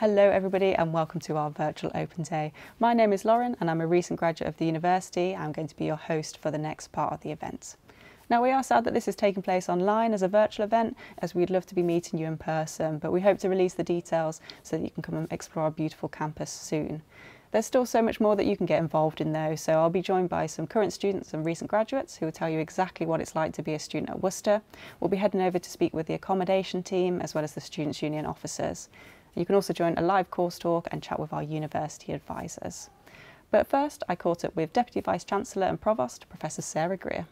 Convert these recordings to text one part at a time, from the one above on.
Hello, everybody, and welcome to our virtual open day. My name is Lauren, and I'm a recent graduate of the university. I'm going to be your host for the next part of the event. Now, we are sad that this is taking place online as a virtual event, as we'd love to be meeting you in person, but we hope to release the details so that you can come and explore our beautiful campus soon. There's still so much more that you can get involved in though, so I'll be joined by some current students and recent graduates who will tell you exactly what it's like to be a student at Worcester. We'll be heading over to speak with the accommodation team as well as the Students' Union officers. You can also join a live course talk and chat with our university advisors. But first, I caught up with Deputy Vice Chancellor and Provost, Professor Sarah Greer.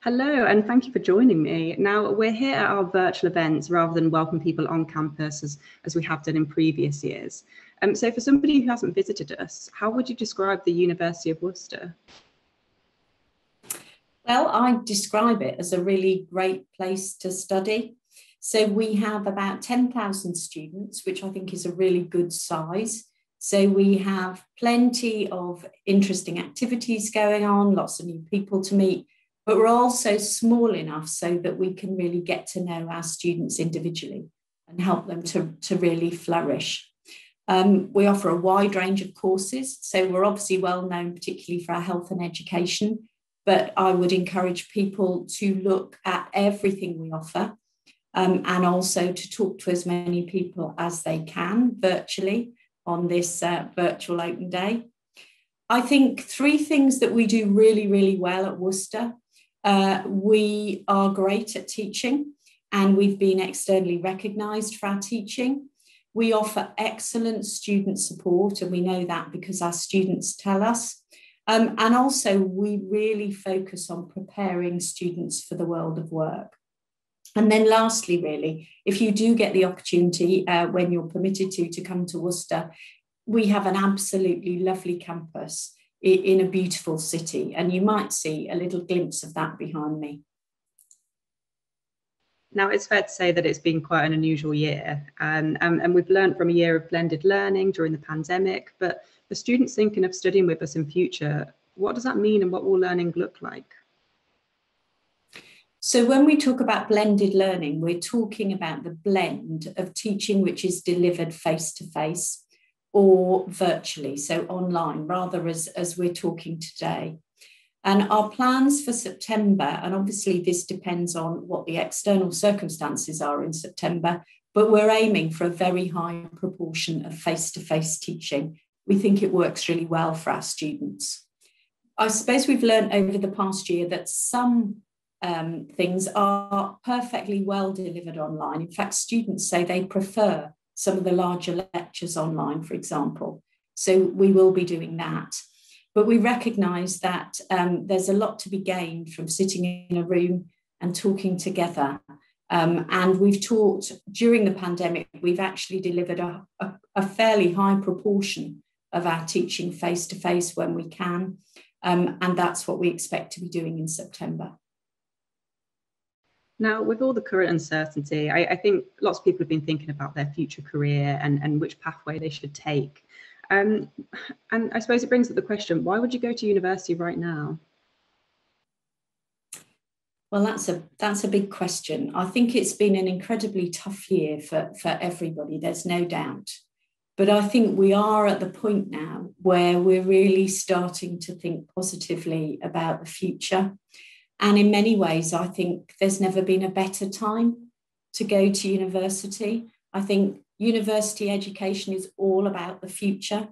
Hello, and thank you for joining me. Now, we're here at our virtual events rather than welcome people on campus as, as we have done in previous years. Um, so, for somebody who hasn't visited us, how would you describe the University of Worcester? Well, I describe it as a really great place to study. So we have about 10,000 students, which I think is a really good size. So we have plenty of interesting activities going on, lots of new people to meet, but we're also small enough so that we can really get to know our students individually and help them to, to really flourish. Um, we offer a wide range of courses. So we're obviously well known, particularly for our health and education, but I would encourage people to look at everything we offer um, and also to talk to as many people as they can virtually on this uh, virtual open day. I think three things that we do really, really well at Worcester. Uh, we are great at teaching and we've been externally recognised for our teaching. We offer excellent student support, and we know that because our students tell us. Um, and also, we really focus on preparing students for the world of work. And then, lastly, really, if you do get the opportunity uh, when you're permitted to to come to Worcester, we have an absolutely lovely campus in a beautiful city, and you might see a little glimpse of that behind me. Now, it's fair to say that it's been quite an unusual year, and, um, and we've learned from a year of blended learning during the pandemic. But for students thinking of studying with us in future, what does that mean and what will learning look like? So, when we talk about blended learning, we're talking about the blend of teaching which is delivered face to face or virtually, so online, rather as, as we're talking today. And our plans for September, and obviously this depends on what the external circumstances are in September, but we're aiming for a very high proportion of face to face teaching. We think it works really well for our students. I suppose we've learned over the past year that some um, things are perfectly well delivered online. In fact, students say they prefer some of the larger lectures online, for example. So we will be doing that. But we recognise that um, there's a lot to be gained from sitting in a room and talking together. Um, and we've taught during the pandemic, we've actually delivered a, a, a fairly high proportion of our teaching face to face when we can. Um, and that's what we expect to be doing in September. Now, with all the current uncertainty, I, I, think lots of people have been thinking about their future career and, and which pathway they should take. Um, and I suppose it brings up the question why would you go to university right now? Well, that's a that's a big question. I think it's been an incredibly tough year for, for everybody, there's no doubt. But I think we are at the point now where we're really starting to think positively about the future. And in many ways, I think there's never been a better time to go to university. I think university education is all about the future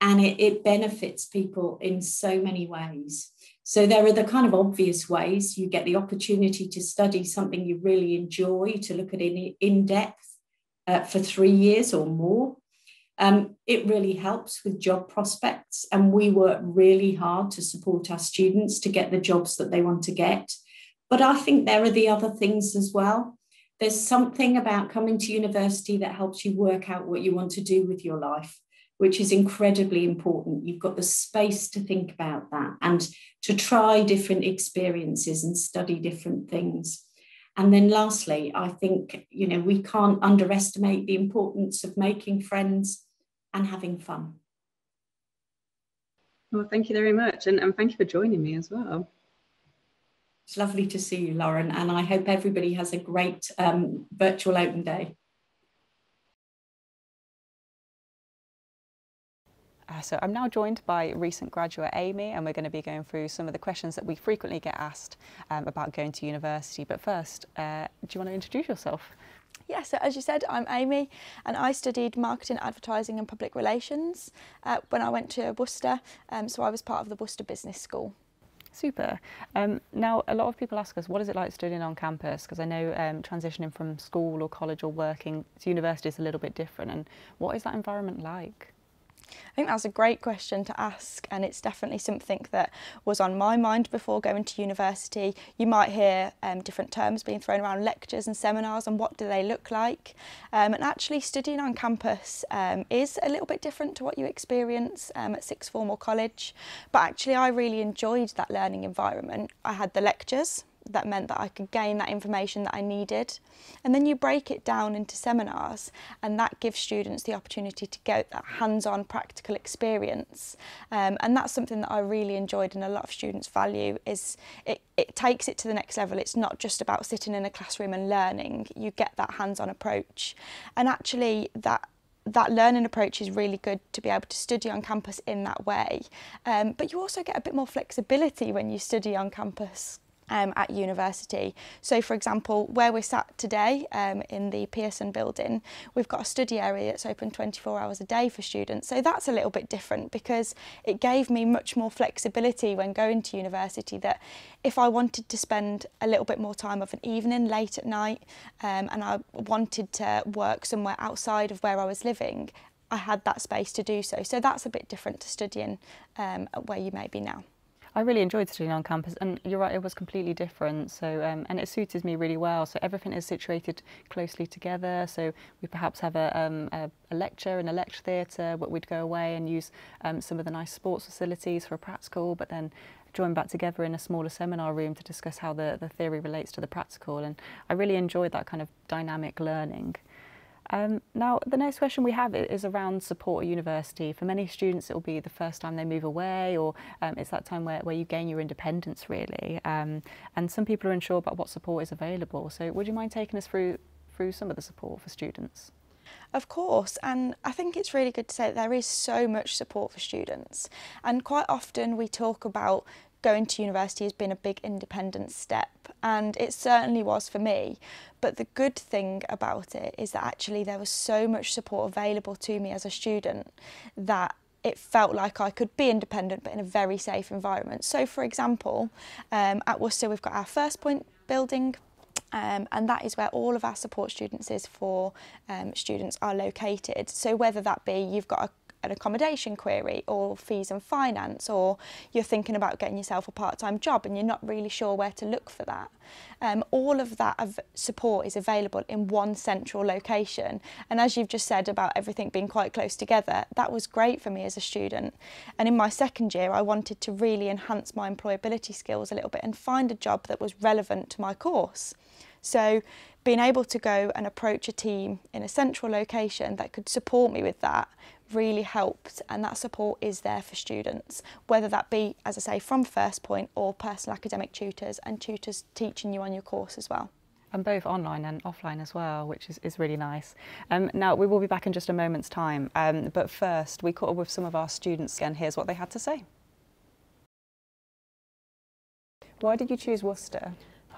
and it, it, benefits people in so many ways. So there are the kind of obvious ways you get the opportunity to study something you really enjoy, to look at it in depth uh, for three years or more. Um, it really helps with job prospects, and we work really hard to support our students to get the jobs that they want to get. But I think there are the other things as well. There's something about coming to university that helps you work out what you want to do with your life, which is incredibly important. You've got the space to think about that and to try different experiences and study different things. And then lastly, I think, you know, we can't underestimate the importance of making friends and having fun. Well, thank you very much. And, and thank you for joining me as well. It's lovely to see you, Lauren. And I hope everybody has a great um, virtual open day. So I'm now joined by recent graduate Amy and we're going to be going through some of the questions that we frequently get asked um, about going to university. But first, uh, do you want to introduce yourself? Yeah, so as you said, I'm Amy and I studied marketing, advertising and public relations uh, when I went to Worcester. Um, so I was part of the Worcester Business School. Super. Um, now, a lot of people ask us, what is it like studying on campus? Because I know um, transitioning from school or college or working to university is a little bit different. And what is that environment like? I think that's a great question to ask, and it's definitely something that was on my mind before going to university. You might hear um, different terms being thrown around lectures and seminars, and what do they look like? Um, and actually, studying on campus um, is a little bit different to what you experience um, at sixth form or college. But actually, I really enjoyed that learning environment. I had the lectures, that meant that I could gain that information that I needed. And then you break it down into seminars, and that gives students the opportunity to get that hands on practical experience. Um, and that's something that I really enjoyed, and a lot of students value is it, it takes it to the next level. It's not just about sitting in a classroom and learning, you get that hands on approach. And actually, that that learning approach is really good to be able to study on campus in that way. Um, but you also get a bit more flexibility when you study on campus um, at university. So for example, where we're sat today um, in the Pearson building, we've got a study area that's open 24 hours a day for students. So that's a little bit different because it gave me much more flexibility when going to university that if I wanted to spend a little bit more time of an evening late at night um, and I wanted to work somewhere outside of where I was living, I had that space to do so. So that's a bit different to studying um, where you may be now. I really enjoyed studying on campus, and you're right, it was completely different. So, um, and it suited me really well. So everything is situated closely together. So we perhaps have a, um, a, a lecture in a lecture theatre, but we'd go away and use um, some of the nice sports facilities for a practical, but then join back together in a smaller seminar room to discuss how the, the theory relates to the practical. And I really enjoyed that kind of dynamic learning. Um, now, the next question we have is around support at university. For many students, it will be the first time they move away, or um, it's that time where, where you gain your independence, really. Um, and some people are unsure about what support is available. So, would you mind taking us through through some of the support for students? Of course, and I think it's really good to say that there is so much support for students. And quite often we talk about going to university has been a big independent step and it certainly was for me but the good thing about it is that actually there was so much support available to me as a student that it felt like I could be independent but in a very safe environment. So for example, um, at Worcester we've got our first point building um, and that is where all of our support students is for um, students are located. So whether that be you've got a an accommodation query or fees and finance or you're thinking about getting yourself a part-time job and you're not really sure where to look for that. Um, all of that support is available in one central location and as you've just said about everything being quite close together that was great for me as a student and in my second year I wanted to really enhance my employability skills a little bit and find a job that was relevant to my course. So being able to go and approach a team in a central location that could support me with that really helped and that support is there for students whether that be as I say from first point or personal academic tutors and tutors teaching you on your course as well and both online and offline as well, which is, is really nice. Um, now, we will be back in just a moment's time, um, but first, we caught up with some of our students and here's what they had to say. Why did you choose Worcester?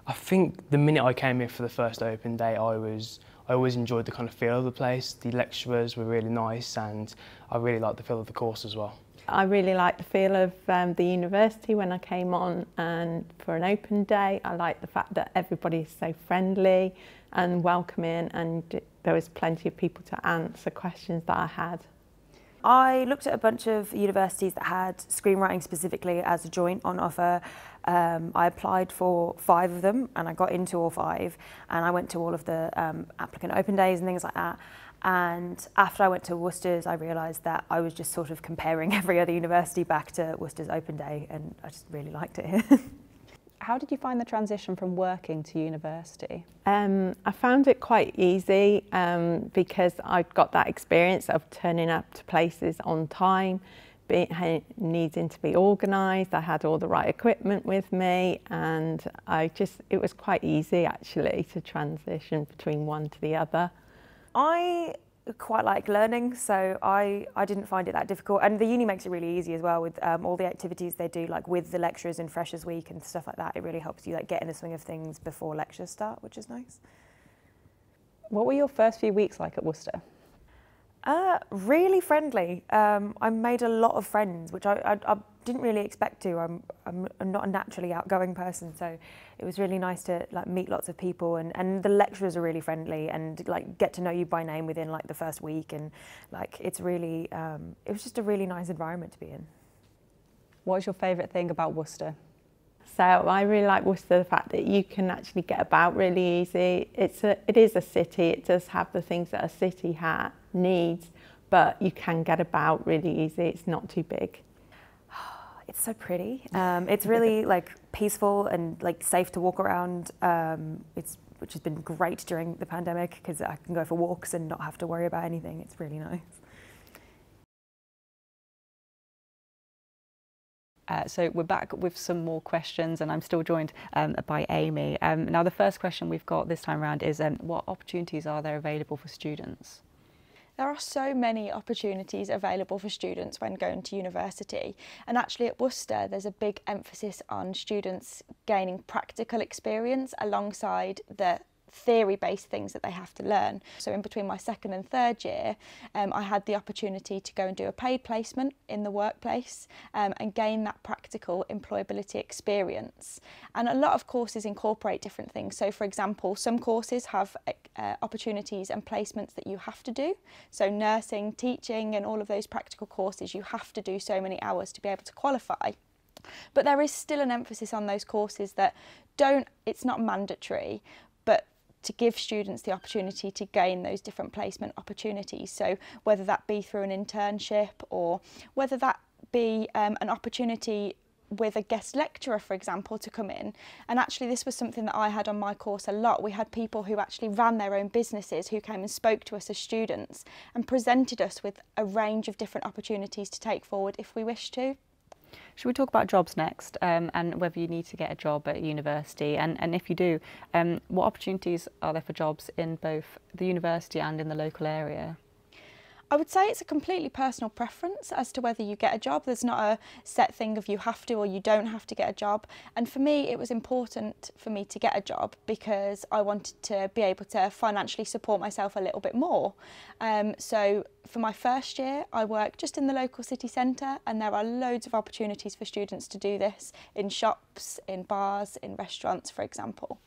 I think the minute I came here for the first open day, I was I always enjoyed the kind of feel of the place. The lecturers were really nice and I really liked the feel of the course as well. I really liked the feel of um, the university when I came on and for an open day I liked the fact that everybody is so friendly and welcoming and there was plenty of people to answer questions that I had. I looked at a bunch of universities that had screenwriting specifically as a joint on offer. Um, I applied for five of them and I got into all five and I went to all of the um, applicant open days and things like that. And after I went to Worcester's, I realised that I was just sort of comparing every other university back to Worcester's open day and I just really liked it here. How did you find the transition from working to university? Um, I found it quite easy um, because I'd got that experience of turning up to places on time, being, needing to be organised. I had all the right equipment with me, and I just it was quite easy actually to transition between one to the other. I quite like learning, so I, I didn't find it that difficult. And the uni makes it really easy as well with um, all the activities they do, like with the lecturers in Freshers Week and stuff like that. It really helps you like get in the swing of things before lectures start, which is nice. What were your first few weeks like at Worcester? Uh, really friendly. Um, I made a lot of friends, which I, I, I didn't really expect to. I'm, I'm, not a naturally outgoing person, so it was really nice to like meet lots of people, and, and the lecturers are really friendly and like get to know you by name within like the first week, and like it's really, um, it was just a really nice environment to be in. What is your favourite thing about Worcester? So I really like Worcester, the fact that you can actually get about really easy. It's a, it is a city, it does have the things that a city ha needs, but you can get about really easy, it's not too big. It's so pretty. Um, it's really like peaceful and like safe to walk around. Um, it's which has been great during the pandemic because I can go for walks and not have to worry about anything. It's really nice. Uh, so we're back with some more questions and I'm still joined um, by Amy. Um, now the first question we've got this time around is um, what opportunities are there available for students? There are so many opportunities available for students when going to university. And actually at Worcester there's a big emphasis on students gaining practical experience alongside the theory based things that they have to learn. So, in between my second and third year, um, I had the opportunity to go and do a paid placement in the workplace um, and gain that practical employability experience. And a lot of courses incorporate different things. So, for example, some courses have uh, opportunities and placements that you have to do. So, nursing, teaching, and all of those practical courses, you have to do so many hours to be able to qualify. But there is still an emphasis on those courses that don't, it's not mandatory, to give students the opportunity to gain those different placement opportunities. So whether that be through an internship or whether that be um, an opportunity with a guest lecturer, for example, to come in. And actually, this was something that I had on my course a lot. We had people who actually ran their own businesses who came and spoke to us as students and presented us with a range of different opportunities to take forward if we wish to. Should we talk about jobs next um, and whether you need to get a job at university? And, and if you do, um, what opportunities are there for jobs in both the university and in the local area? I would say it's a completely personal preference as to whether you get a job. There's not a set thing of you have to or you don't have to get a job. And for me, it was important for me to get a job because I wanted to be able to financially support myself a little bit more. Um, so for my first year, I worked just in the local city centre, and there are loads of opportunities for students to do this in shops, in bars, in restaurants, for example.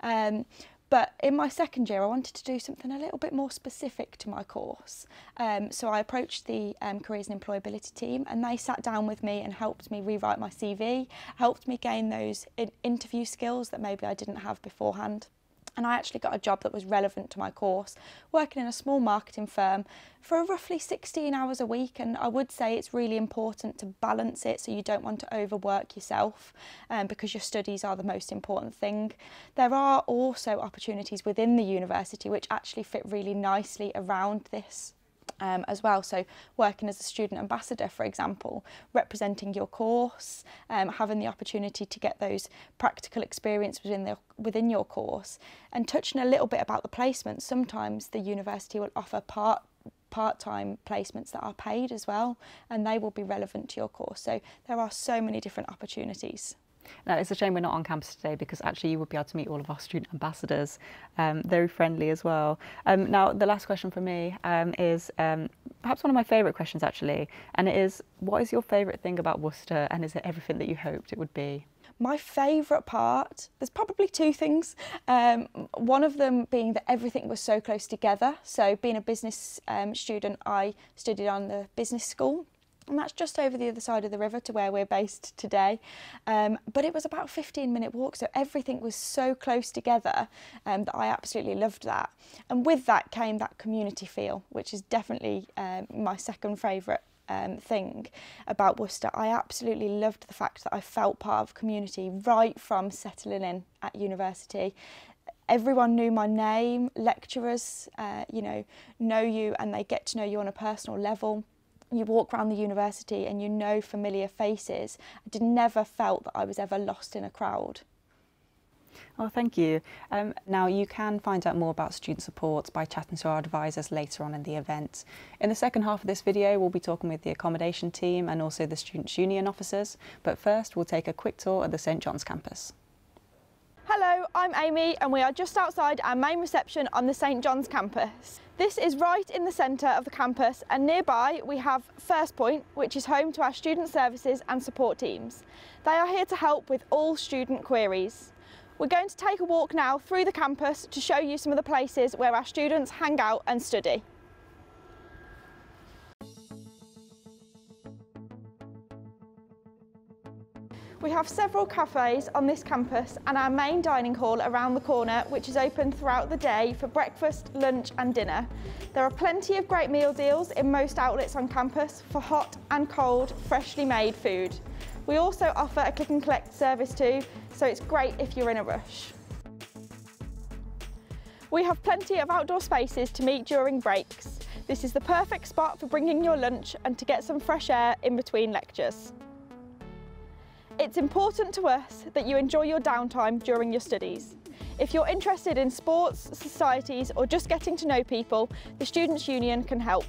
Um, but in my second year, I wanted to do something a little bit more specific to my course. Um, so I approached the um, Careers and Employability team and they sat down with me and helped me rewrite my CV, helped me gain those in interview skills that maybe I didn't have beforehand and I actually got a job that was relevant to my course, working in a small marketing firm for roughly 16 hours a week. And I would say it's really important to balance it so you don't want to overwork yourself um, because your studies are the most important thing. There are also opportunities within the university which actually fit really nicely around this um, as well. So working as a student ambassador, for example, representing your course, um, having the opportunity to get those practical experience within, the, within your course and touching a little bit about the placements. Sometimes the university will offer part part-time placements that are paid as well and they will be relevant to your course. So there are so many different opportunities. Now, it's a shame we're not on campus today because actually you would be able to meet all of our student ambassadors, um, very friendly as well. Um, now, the last question for me um, is um, perhaps one of my favourite questions actually, and it is what is your favourite thing about Worcester and is it everything that you hoped it would be? My favourite part, there's probably two things. Um, one of them being that everything was so close together. So, being a business um, student, I studied on the business school and that's just over the other side of the river to where we're based today. Um, but it was about a 15 minute walk, so everything was so close together um, that I absolutely loved that. And with that came that community feel, which is definitely um, my second favourite um, thing about Worcester. I absolutely loved the fact that I felt part of community right from settling in at university. Everyone knew my name, lecturers, uh, you know, know you and they get to know you on a personal level you walk around the university and you know familiar faces. I did never felt that I was ever lost in a crowd. Oh, thank you. Um, now, you can find out more about student support by chatting to our advisors later on in the event. In the second half of this video, we'll be talking with the accommodation team and also the Students' Union officers. But first, we'll take a quick tour of the St John's campus. Hello, I'm Amy and we are just outside our main reception on the St John's campus. This is right in the centre of the campus and nearby we have First Point, which is home to our student services and support teams. They are here to help with all student queries. We're going to take a walk now through the campus to show you some of the places where our students hang out and study. We have several cafes on this campus and our main dining hall around the corner which is open throughout the day for breakfast, lunch and dinner. There are plenty of great meal deals in most outlets on campus for hot and cold, freshly made food. We also offer a click and collect service too, so it's great if you're in a rush. We have plenty of outdoor spaces to meet during breaks. This is the perfect spot for bringing your lunch and to get some fresh air in between lectures. It's important to us that you enjoy your downtime during your studies. If you're interested in sports, societies or just getting to know people, the Students' Union can help.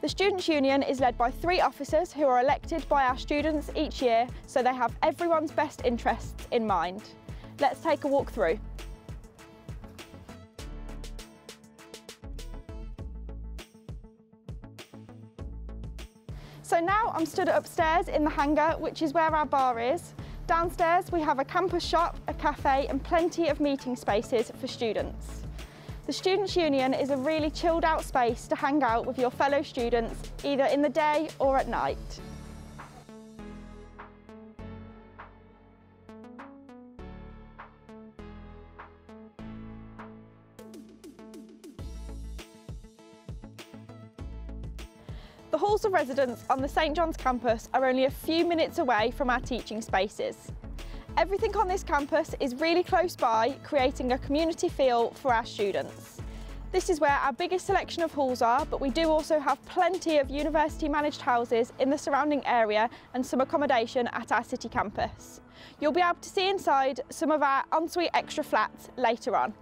The Students' Union is led by three officers who are elected by our students each year so they have everyone's best interests in mind. Let's take a walk through. Now I'm stood upstairs in the hangar, which is where our bar is. Downstairs we have a campus shop, a cafe and plenty of meeting spaces for students. The Students' Union is a really chilled out space to hang out with your fellow students, either in the day or at night. Halls of residence on the St John's campus are only a few minutes away from our teaching spaces. Everything on this campus is really close by, creating a community feel for our students. This is where our biggest selection of halls are, but we do also have plenty of university managed houses in the surrounding area and some accommodation at our city campus. You'll be able to see inside some of our ensuite extra flats later on.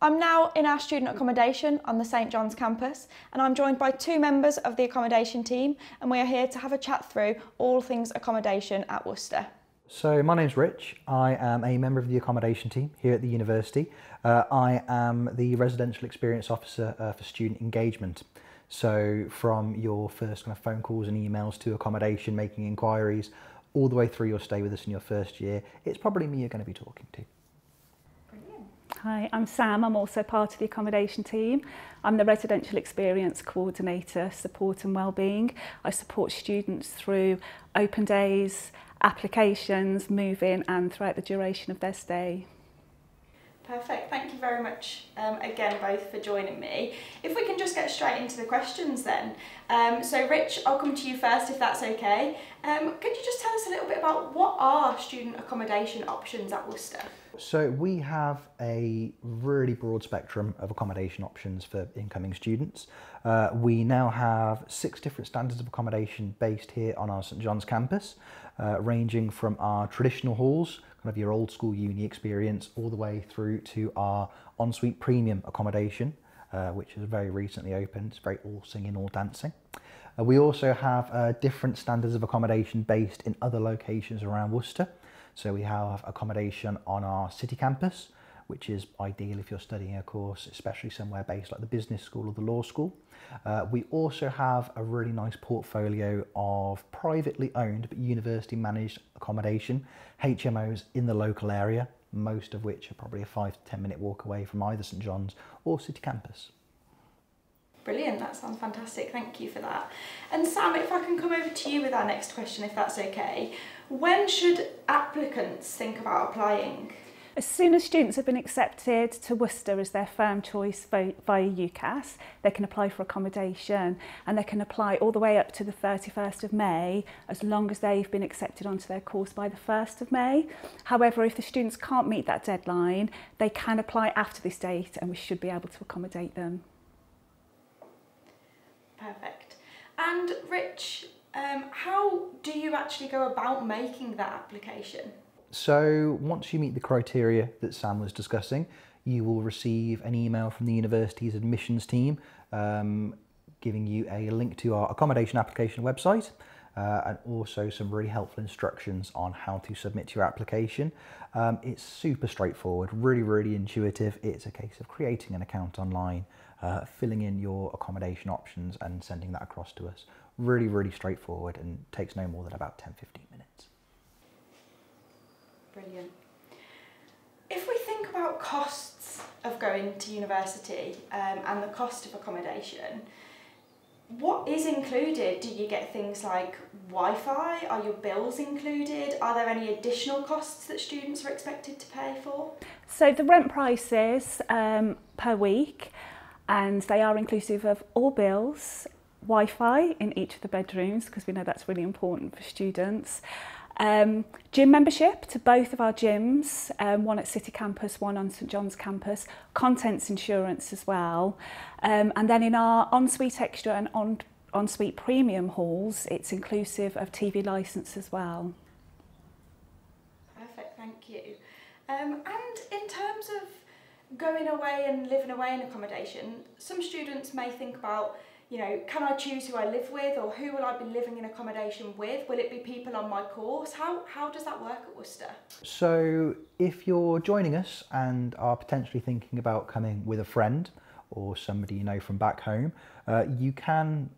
I'm now in our student accommodation on the St John's campus and I'm joined by two members of the accommodation team and we are here to have a chat through all things accommodation at Worcester. So my name's Rich. I am a member of the accommodation team here at the university. Uh, I am the residential experience officer uh, for student engagement. So from your first kind of phone calls and emails to accommodation, making inquiries, all the way through your stay with us in your first year, it's probably me you're going to be talking to. Hi, I'm Sam. I'm also part of the accommodation team. I'm the Residential Experience Coordinator, Support and Wellbeing. I support students through open days, applications, move-in and throughout the duration of their stay. Perfect. Thank you very much um, again both for joining me. If we can just get straight into the questions then. Um, so Rich, I'll come to you first if that's okay. Um, could you just tell us a little bit about what are student accommodation options at Worcester? So we have a really broad spectrum of accommodation options for incoming students. Uh, we now have six different standards of accommodation based here on our St John's campus, uh, ranging from our traditional halls, kind of your old school uni experience, all the way through to our ensuite premium accommodation, uh, which is very recently opened. It's very all singing, all dancing. Uh, we also have uh, different standards of accommodation based in other locations around Worcester. So we have accommodation on our city campus, which is ideal if you're studying a course, especially somewhere based like the business school or the law school. Uh, we also have a really nice portfolio of privately owned but university managed accommodation, HMOs in the local area, most of which are probably a five to 10 minute walk away from either St John's or city campus. Brilliant, that sounds fantastic. Thank you for that. And Sam, if I can come over to you with our next question, if that's okay. When should applicants think about applying? As soon as students have been accepted to Worcester as their firm choice via UCAS, they can apply for accommodation and they can apply all the way up to the 31st of May as long as they've been accepted onto their course by the 1st of May. However, if the students can't meet that deadline, they can apply after this date and we should be able to accommodate them. Perfect. And Rich, Um, how do you actually go about making that application? So once you meet the criteria that Sam was discussing, you will receive an email from the university's admissions team um, giving you a link to our accommodation application website uh, and also some really helpful instructions on how to submit your application. Um, it's super straightforward, really, really intuitive. It's a case of creating an account online, uh, filling in your accommodation options and sending that across to us. Really, really straightforward and takes no more than about 10, 15 minutes. Brilliant. If we think about costs of going to university um, and the cost of accommodation, what is included? Do you get things like Wi-Fi? Are your bills included? Are there any additional costs that students are expected to pay for? So the rent prices um, per week and they are inclusive of all bills, Wi-Fi in each of the bedrooms because we know that's really important for students. Um, gym membership to both of our gyms, um, one at City Campus, one on St John's Campus, contents insurance as well. Um, and then in our ensuite extra and on, ensuite premium halls, it's inclusive of TV licence as well. Perfect, thank you. Um, and in terms of going away and living away in accommodation, some students may think about you know, can I choose who I live with or who will I be living in accommodation with? Will it be people on my course? How, how does that work at Worcester? So if you're joining us and are potentially thinking about coming with a friend or somebody you know from back home, uh, you can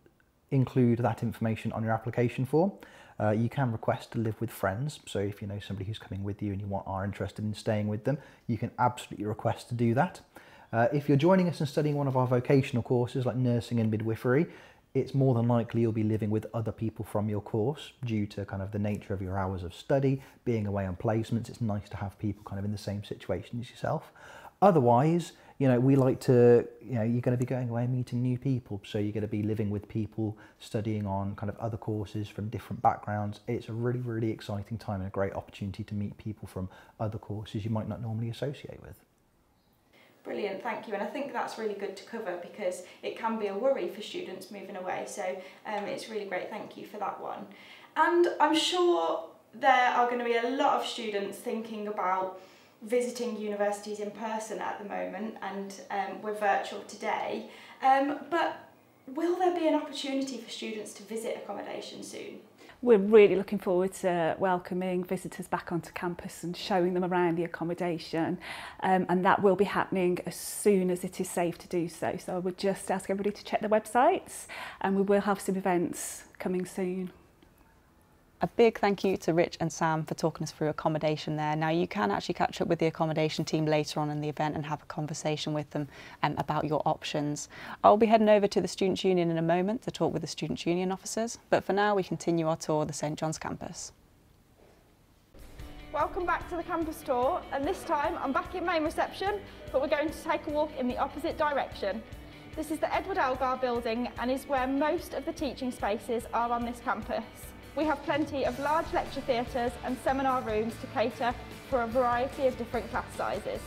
include that information on your application form. Uh, you can request to live with friends. So if you know somebody who's coming with you and you want, are interested in staying with them, you can absolutely request to do that. Uh, if you're joining us and studying one of our vocational courses like nursing and midwifery, it's more than likely you'll be living with other people from your course due to kind of the nature of your hours of study, being away on placements. It's nice to have people kind of in the same situation as yourself. Otherwise, you know, we like to, you know, you're going to be going away and meeting new people. So you're going to be living with people, studying on kind of other courses from different backgrounds. It's a really, really exciting time and a great opportunity to meet people from other courses you might not normally associate with. Brilliant, thank you. And I think that's really good to cover because it can be a worry for students moving away. So um, it's really great, thank you for that one. And I'm sure there are going to be a lot of students thinking about visiting universities in person at the moment and um, we're virtual today. Um, but will there be an opportunity for students to visit accommodation soon? we're really looking forward to welcoming visitors back onto campus and showing them around the accommodation um, and that will be happening as soon as it is safe to do so so I would just ask everybody to check the websites and we will have some events coming soon. A big thank you to Rich and Sam for talking us through accommodation there. Now you can actually catch up with the accommodation team later on in the event and have a conversation with them um, about your options. I'll be heading over to the Students' Union in a moment to talk with the Students' Union officers, but for now we continue our tour of the St John's campus. Welcome back to the campus tour and this time I'm back in main reception but we're going to take a walk in the opposite direction. This is the Edward Elgar building and is where most of the teaching spaces are on this campus. We have plenty of large lecture theatres and seminar rooms to cater for a variety of different class sizes.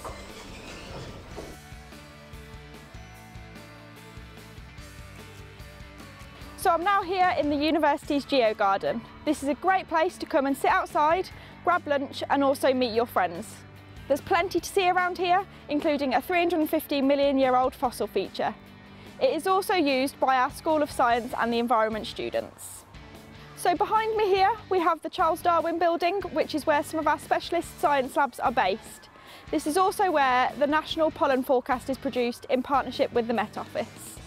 So I'm now here in the university's Geo Garden. This is a great place to come and sit outside, grab lunch and also meet your friends. There's plenty to see around here, including a 350 million year old fossil feature. It is also used by our School of Science and the Environment students. So behind me here we have the Charles Darwin building which is where some of our specialist science labs are based. This is also where the National Pollen Forecast is produced in partnership with the Met Office.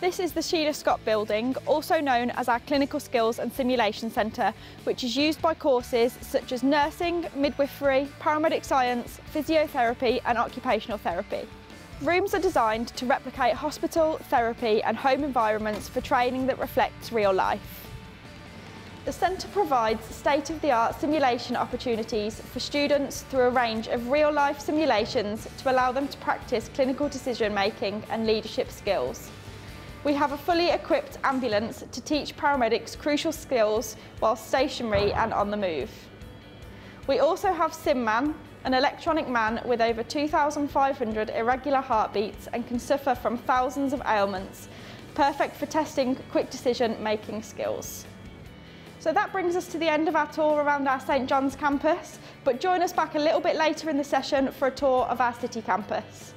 This is the Sheila Scott building, also known as our Clinical Skills and Simulation Centre, which is used by courses such as nursing, midwifery, paramedic science, physiotherapy and occupational therapy. Rooms are designed to replicate hospital, therapy and home environments for training that reflects real life. The centre provides state-of-the-art simulation opportunities for students through a range of real-life simulations to allow them to practice clinical decision-making and leadership skills. We have a fully equipped ambulance to teach paramedics crucial skills while stationary and on the move. We also have SimMan, an electronic man with over 2,500 irregular heartbeats and can suffer from thousands of ailments, perfect for testing quick decision making skills. So that brings us to the end of our tour around our St John's campus, but join us back a little bit later in the session for a tour of our city campus.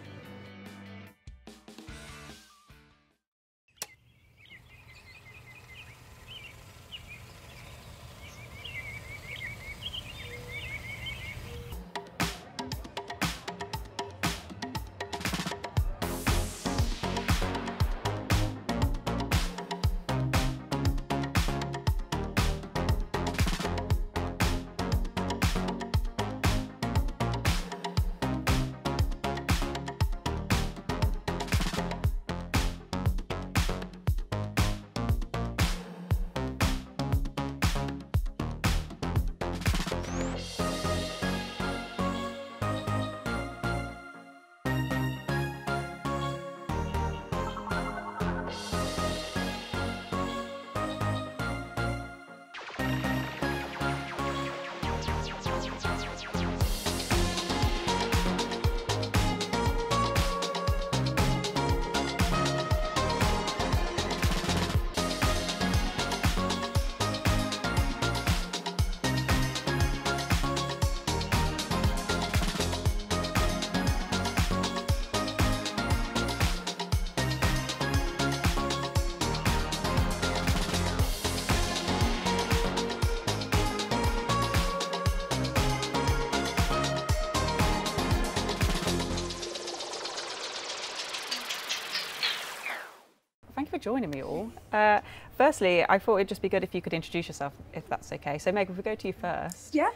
For joining me all. Uh, firstly, I thought it'd just be good if you could introduce yourself, if that's okay. So Meg, if we go to you first. Yeah.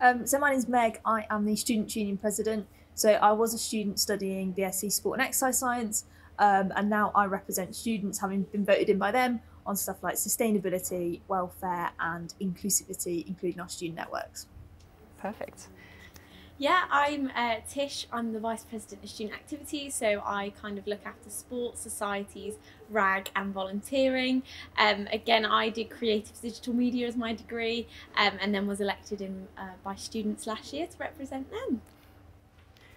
Um, so my name's Meg. I am the Student Union President. So I was a student studying BSc Sport and Exercise Science, um, and now I represent students, having been voted in by them on stuff like sustainability, welfare, and inclusivity, including our student networks. Perfect. Yeah, I'm uh, Tish. I'm the Vice President of Student Activities, so I kind of look after sports, societies, RAG, and volunteering. Um, again, I did creative digital media as my degree, um, and then was elected in uh, by students last year to represent them.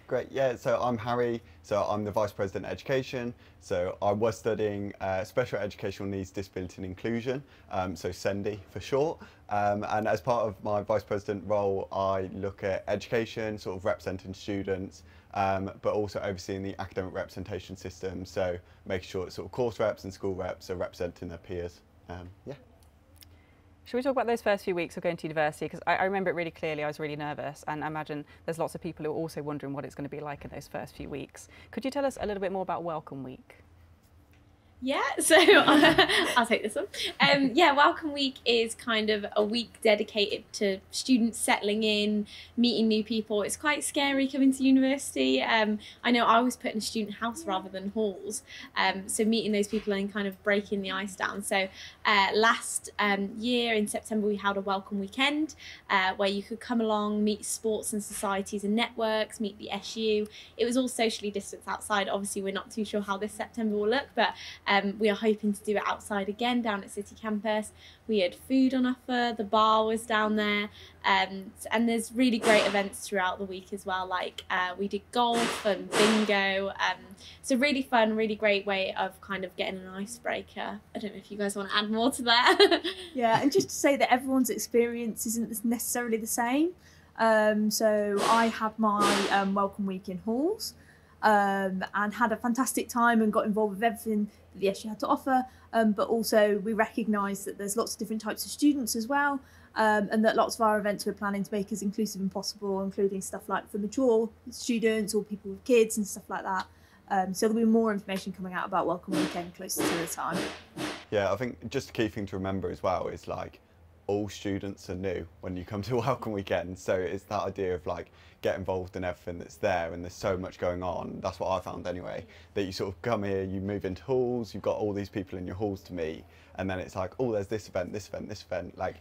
Great, yeah, so I'm Harry, so I'm the Vice President Education. So I was studying uh, Special Educational Needs, Disability and Inclusion, um, so SENDI for short. Um, and as part of my Vice President role, I look at education, sort of representing students, um, but also overseeing the academic representation system, so making sure that sort of course reps and school reps are representing their peers. Um, yeah. Should we talk about those first few weeks of going to university? Because I, I, remember it really clearly. I was really nervous, and I imagine there's lots of people who are also wondering what it's going to be like in those first few weeks. Could you tell us a little bit more about Welcome Week? Yeah, so uh, I'll take this one. Um, yeah, Welcome Week is kind of a week dedicated to students settling in, meeting new people. It's quite scary coming to university. Um, I know I was put in student house rather than halls, um, so meeting those people and kind of breaking the ice down. So uh, last um, year in September we held a Welcome Weekend uh, where you could come along, meet sports and societies and networks, meet the SU. It was all socially distanced outside. Obviously, we're not too sure how this September will look, but um, we are hoping to do it outside again down at City Campus. We had food on offer, the bar was down there, um, and there's really great events throughout the week as well. Like uh, we did golf and bingo. Um, it's a really fun, really great way of kind of getting an icebreaker. I don't know if you guys want to add more to that. yeah, and just to say that everyone's experience isn't necessarily the same. Um, so I had my um, welcome week in halls um, and had a fantastic time and got involved with everything that the SU had to offer. Um, but also, we recognise that there's lots of different types of students as well, um, and that lots of our events we're planning to make as inclusive as possible, including stuff like for mature students or people with kids and stuff like that. Um, so there'll be more information coming out about Welcome Weekend closer to the time. Yeah, I think just a key thing to remember as well is like all students are new when you come to Welcome Weekend. So it's that idea of like get involved in everything that's there and there's so much going on. That's what I found anyway. That you sort of come here, you move into halls, you've got all these people in your halls to meet, and then it's like, oh, there's this event, this event, this event. Like,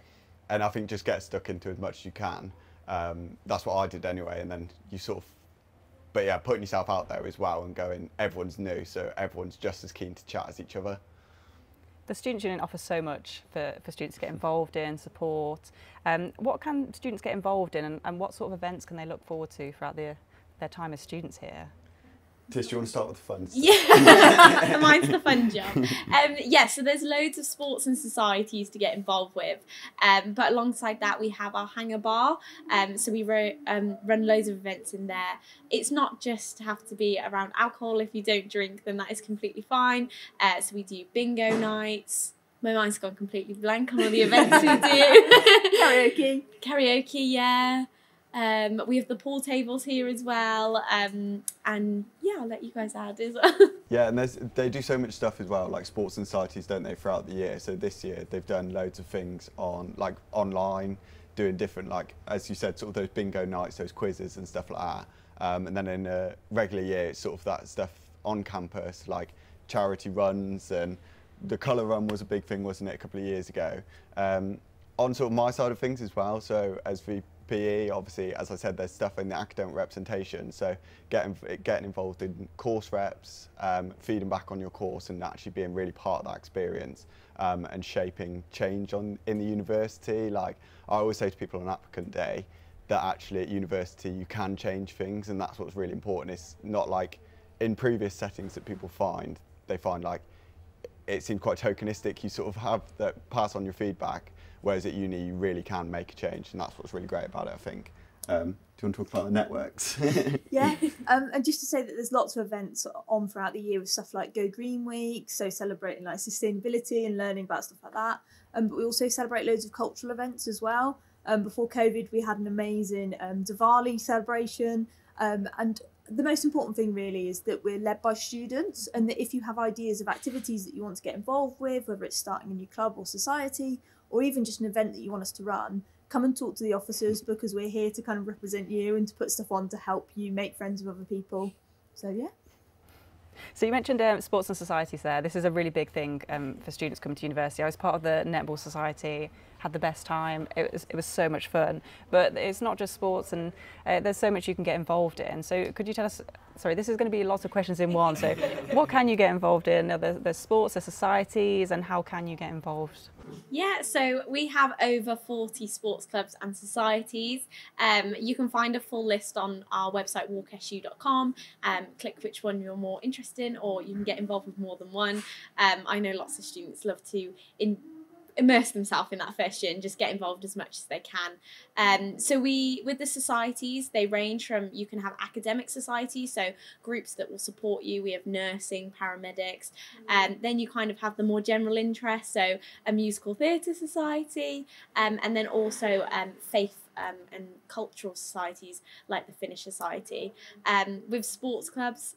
and I think just get stuck into as much as you can. Um, that's what I did anyway, and then you sort of but yeah, putting yourself out there as well and going, everyone's new, so everyone's just as keen to chat as each other. The Students Union offers so much for, for students to get involved in, support. Um, what can students get involved in and, and what sort of events can they look forward to throughout their, their time as students here? Tish, do you want to start with the fun stuff? Yeah, mine's the fun job. Um, yeah, so there's loads of sports and societies to get involved with. Um, but alongside that, we have our hangar bar. Um, so we ro- um, run loads of events in there. It's not just to have to be around alcohol. If you don't drink, then that is completely fine. Uh, so we do bingo nights. My mind's gone completely blank on all the events we do. Karaoke. Karaoke, yeah. Um, we have the pool tables here as well. Um, and yeah, I'll let you guys add as well. Yeah, and they do so much stuff as well, like sports and societies, don't they, throughout the year. So this year they've done loads of things on, like online, doing different, like as you said, sort of those bingo nights, those quizzes and stuff like that. Um, and then in a regular year, it's sort of that stuff on campus, like charity runs and the colour run was a big thing, wasn't it, a couple of years ago. Um, on sort of my side of things as well, so as VPE, obviously, as I said, there's stuff in the academic representation, so getting, getting involved in course reps, um, feeding back on your course and actually being really part of that experience um, and shaping change on in the university. Like I always say to people on applicant day, that actually at university you can change things and that's what's really important. It's not like in previous settings that people find, they find like it seems quite tokenistic. You sort of have that pass on your feedback, whereas at uni you really can make a change, and that's what's really great about it. I think. Um, do you want to talk about the networks? yeah, um, and just to say that there's lots of events on throughout the year with stuff like Go Green Week, so celebrating like sustainability and learning about stuff like that. Um, but we also celebrate loads of cultural events as well. Um, before COVID, we had an amazing um, Diwali celebration, um, and the most important thing really is that we're led by students, and that if you have ideas of activities that you want to get involved with, whether it's starting a new club or society, or even just an event that you want us to run, come and talk to the officers because we're here to kind of represent you and to put stuff on to help you make friends with other people. So yeah. So you mentioned um, sports and societies there. This is a really big thing um, for students coming to university. I was part of the Netball Society, had the best time. It was, it was so much fun. But it's not just sports and uh, there's so much you can get involved in. So could you tell us, sorry, this is going to be lots of questions in one. So what can you get involved in? Are there, sports, there's societies and how can you get involved? Yeah, so we have over 40 sports clubs and societies. Um, you can find a full list on our website, worcsu.com. Um, click which one you're more interested in, or you can get involved with more than one. Um, I know lots of students love to in immerse themselves in that first year and just get involved as much as they can. Um, so we with the societies they range from you can have academic societies, so groups that will support you. We have nursing, paramedics, and um, then you kind of have the more general interest, so a musical theatre society, um, and then also um, faith um, and cultural societies like the Finnish Society. Um, with sports clubs,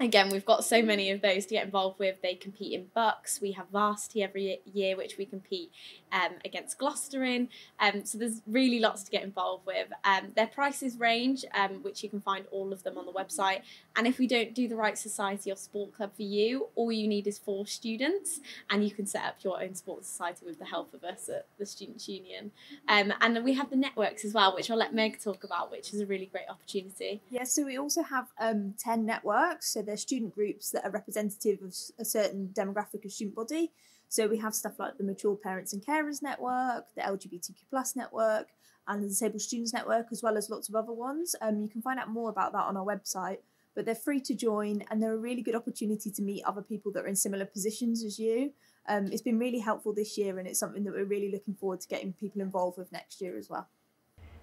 again we've got so many of those to get involved with. They compete in BUCS. We have varsity every year which we compete um, against gloucester in um, so there's really lots to get involved with. Um, their prices range um, which you can find all of them on the website. And if we don't do the right society or sport club for you all you need is four students and you can set up your own sports society with the help of us at the students union. Um, and then we have the networks as well which i'll let meg talk about which is a really great opportunity. Yeah so we also have um, 10 networks. So they're student groups that are representative of a certain demographic of student body. So we have stuff like the Mature Parents and Carers Network, the LGBTQ plus network, and the Disabled Students Network, as well as lots of other ones. Um, you can find out more about that on our website, but they're free to join and they're a really good opportunity to meet other people that are in similar positions as you. Um, it's been really helpful this year and it's something that we're really looking forward to getting people involved with next year as well.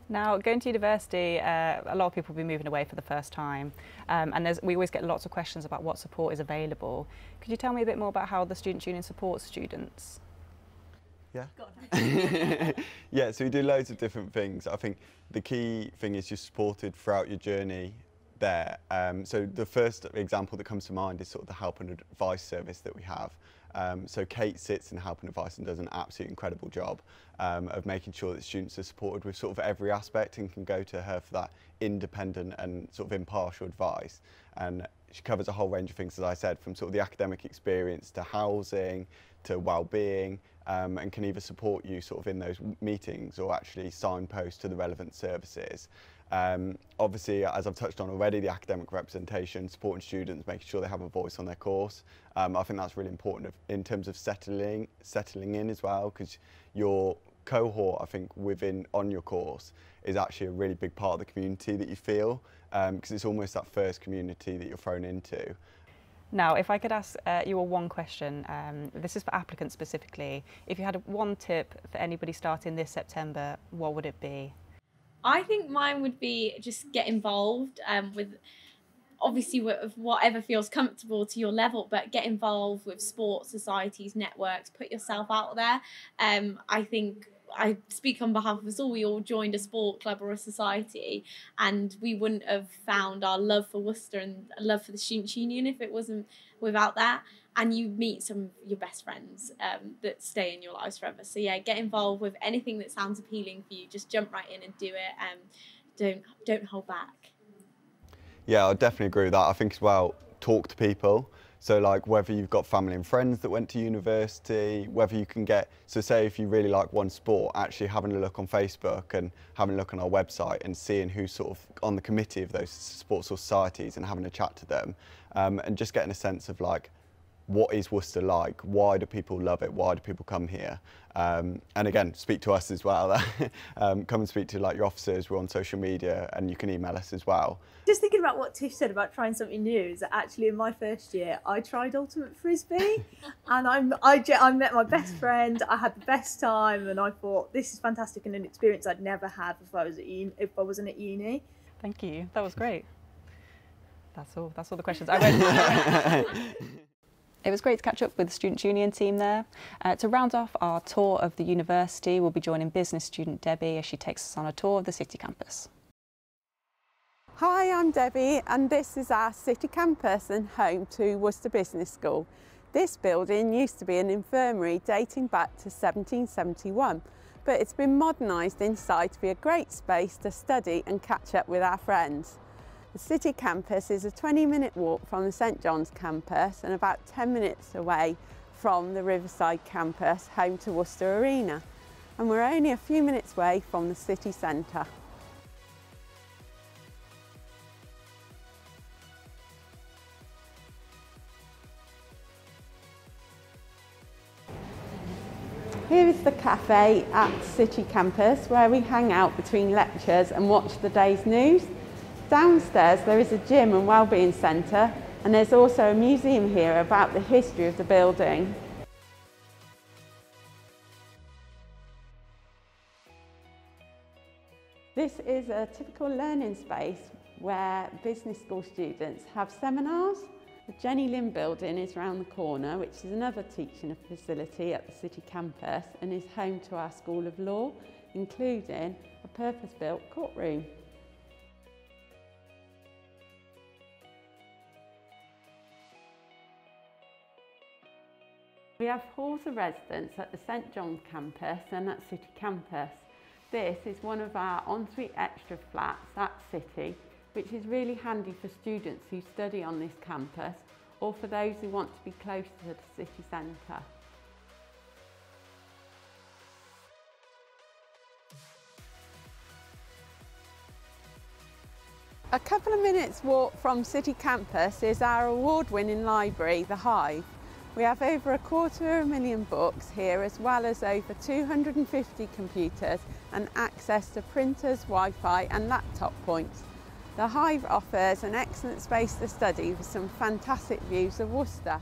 Now, going to university, uh, a lot of people will be moving away for the first time, um, and we always get lots of questions about what support is available. Could you tell me a bit more about how the Students' Union supports students? Yeah. yeah, so we do loads of different things. I think the key thing is you're supported throughout your journey there. Um, so the first example that comes to mind is sort of the help and advice service that we have. Um, so Kate sits in help and advice and does an absolutely incredible job um, of making sure that students are supported with sort of every aspect and can go to her for that independent and sort of impartial advice. And she covers a whole range of things, as I said, from sort of the academic experience to housing, to well-being um, and can either support you sort of in those meetings or actually signpost to the relevant services. Um, obviously, as I've touched on already, the academic representation, supporting students, making sure they have a voice on their course. Um, I think that's really important in terms of settling, settling in as well, because your cohort, I think, within on your course is actually a really big part of the community that you feel, because um, it's almost that first community that you're thrown into. Now, if I could ask uh, you all one question, um, this is for applicants specifically. If you had one tip for anybody starting this September, what would it be? I think mine would be just get involved um, with obviously with whatever feels comfortable to your level, but get involved with sports societies, networks, put yourself out there. Um, I think I speak on behalf of us all. We all joined a sport club or a society, and we wouldn't have found our love for Worcester and love for the Students' Union if it wasn't without that. And you meet some of your best friends um, that stay in your lives forever. So yeah, get involved with anything that sounds appealing for you. Just jump right in and do it. Um, don't don't hold back. Yeah, I definitely agree with that. I think as well, talk to people. So like whether you've got family and friends that went to university, whether you can get, so say if you really like one sport, actually having a look on Facebook and having a look on our website and seeing who's sort of on the committee of those sports societies and having a chat to them um, and just getting a sense of like, what is Worcester like? Why do people love it? Why do people come here? Um, and again, speak to us as well. um, come and speak to like your officers. We're on social media, and you can email us as well. Just thinking about what Tish said about trying something new is that actually in my first year I tried ultimate frisbee, and I'm I, I met my best friend. I had the best time, and I thought this is fantastic and an experience I'd never had if I was at uni, if I wasn't at uni. Thank you. That was great. That's all. That's all the questions I went. It was great to catch up with the Student Union team there. Uh, to round off our tour of the university, we'll be joining business student Debbie as she takes us on a tour of the city campus. Hi, I'm Debbie and this is our city campus and home to Worcester Business School. This building used to be an infirmary dating back to 1771, but it's been modernised inside to be a great space to study and catch up with our friends. The city campus is a 20 minute walk from the St John's campus and about 10 minutes away from the Riverside campus home to Worcester Arena and we're only a few minutes away from the city centre. Here is the cafe at City Campus where we hang out between lectures and watch the day's news. Downstairs there is a gym and wellbeing centre and there's also a museum here about the history of the building. This is a typical learning space where business school students have seminars. The Jenny Lind building is around the corner, which is another teaching facility at the city campus and is home to our School of Law, including a purpose-built courtroom. We have halls of residence at the St John's campus and at City campus. This is one of our ensuite extra flats at City, which is really handy for students who study on this campus or for those who want to be closer to the city centre. A couple of minutes walk from City campus is our award-winning library, The Hive. We have over a quarter of a million books here as well as over 250 computers and access to printers, Wi-Fi and laptop points. The Hive offers an excellent space to study with some fantastic views of Worcester.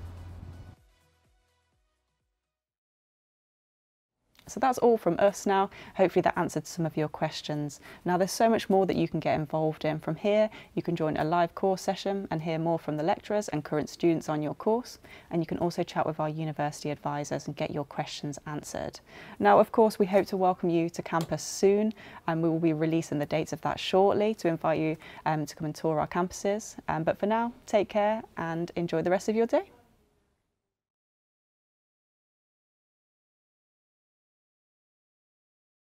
So that's all from us now. Hopefully that answered some of your questions. Now there's so much more that you can get involved in. From here, you can join a live course session and hear more from the lecturers and current students on your course. And you can also chat with our university advisors and get your questions answered. Now, of course, we hope to welcome you to campus soon and we will be releasing the dates of that shortly to invite you um, to come and tour our campuses. Um, but for now, take care and enjoy the rest of your day.